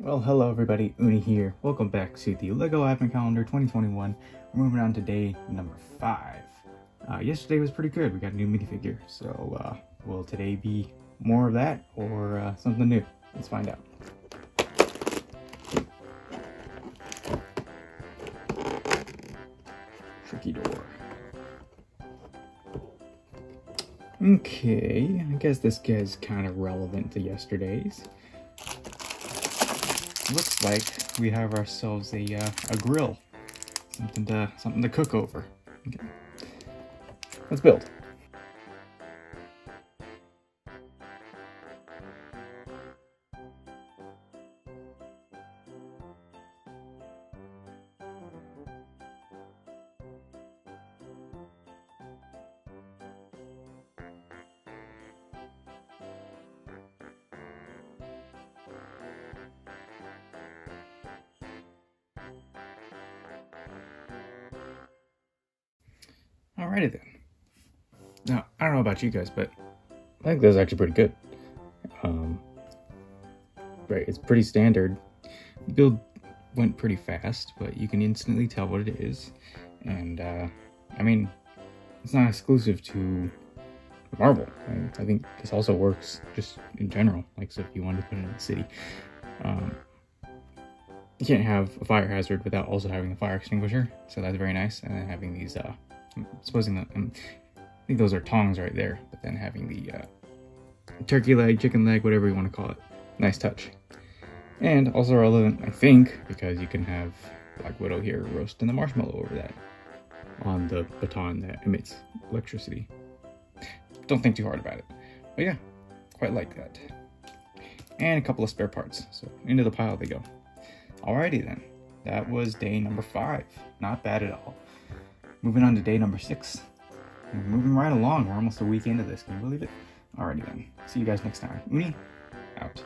Well, hello everybody, Oonie here. Welcome back to the LEGO Advent Calendar 2021. We're moving on to day number five. Uh, yesterday was pretty good. We got a new minifigure. So, uh, will today be more of that or uh, something new? Let's find out. Tricky door. Okay, I guess this guy's kind of relevant to yesterday's looks like we have ourselves a, uh, a grill. Something to, something to cook over. Okay. Let's build. Alrighty then. Now, I don't know about you guys, but I think this is actually pretty good. Um, right, it's pretty standard. Build went pretty fast, but you can instantly tell what it is. And, uh, I mean, it's not exclusive to Marvel. I, I, think this also works just in general. Like, so if you wanted to put it in the city, um, you can't have a fire hazard without also having a fire extinguisher. So that's very nice. And then having these, uh, supposing that um, I think those are tongs right there, but then having the uh, turkey leg, chicken leg, whatever you want to call it. Nice touch. And also relevant, I think, because you can have Black Widow here roasting the marshmallow over that on the baton that emits electricity. Don't think too hard about it. But yeah, quite like that. And a couple of spare parts, so into the pile they go. Alrighty then, that was day number five. Not bad at all. Moving on to day number six. We're moving right along. We're almost a week into this. Can you believe it? Alrighty then. See you guys next time. Oonie, out.